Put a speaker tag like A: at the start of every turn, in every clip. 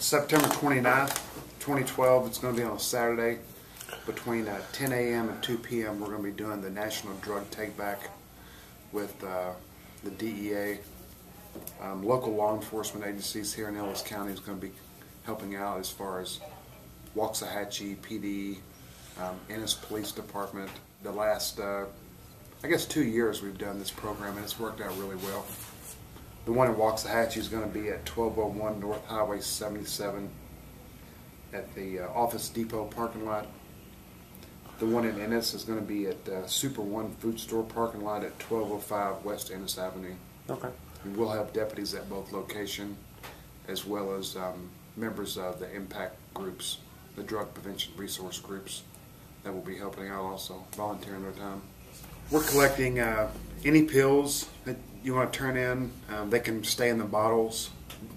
A: September 29th, 2012, it's going to be on a Saturday between uh, 10 a.m. and 2 p.m. We're going to be doing the National Drug Take Back with uh, the DEA. Um, local law enforcement agencies here in Ellis County is going to be helping out as far as Waxahachie PD, um, Ennis Police Department. The last, uh, I guess, two years we've done this program and it's worked out really well. The one in Waxahachie is going to be at 1201 North Highway 77 at the uh, Office Depot parking lot. The one in Ennis is going to be at uh, Super One Food Store parking lot at 1205 West Ennis Avenue.
B: Okay.
A: We will have deputies at both location as well as um, members of the impact groups, the drug prevention resource groups that will be helping out also, volunteering their time. We're collecting uh, any pills that you want to turn in. Um, they can stay in the bottles.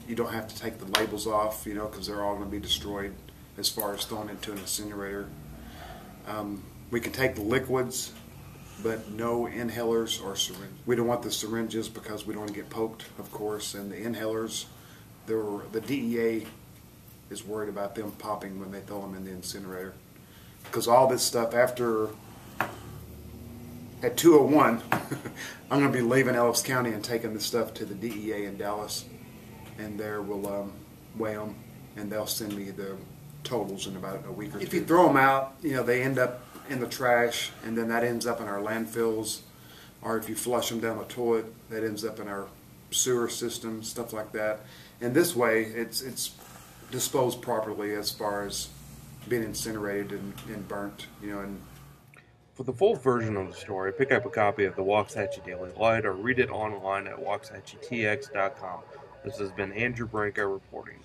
A: You don't have to take the labels off, you know, because they're all going to be destroyed as far as thrown into an incinerator. Um, we can take the liquids, but no inhalers or syringes. We don't want the syringes because we don't want to get poked, of course, and the inhalers, the DEA is worried about them popping when they throw them in the incinerator. Because all this stuff after at 201, I'm going to be leaving Ellis County and taking the stuff to the DEA in Dallas, and there we'll um, weigh them, and they'll send me the totals in about a week or two. If you throw them out, you know they end up in the trash, and then that ends up in our landfills, or if you flush them down the toilet, that ends up in our sewer system, stuff like that. And this way, it's it's disposed properly as far as being incinerated and, and burnt, you know, and
B: For the full version of the story, pick up a copy of the Waxahachie Daily Light or read it online at waxahachie.tx.com. This has been Andrew Branco reporting.